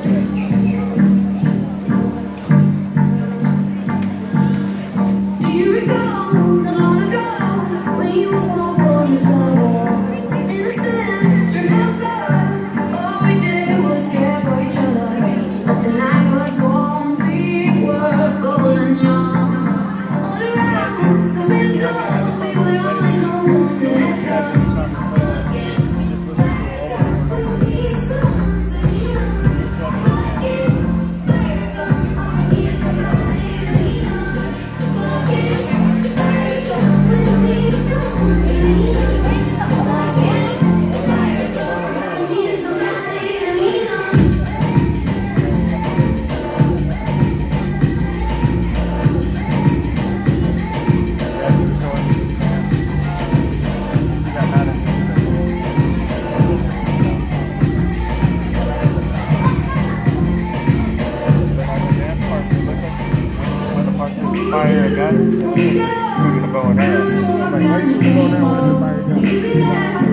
don't. fire a gun? Talking about an arrow. I'm like, why are you shooting arrow fire gun?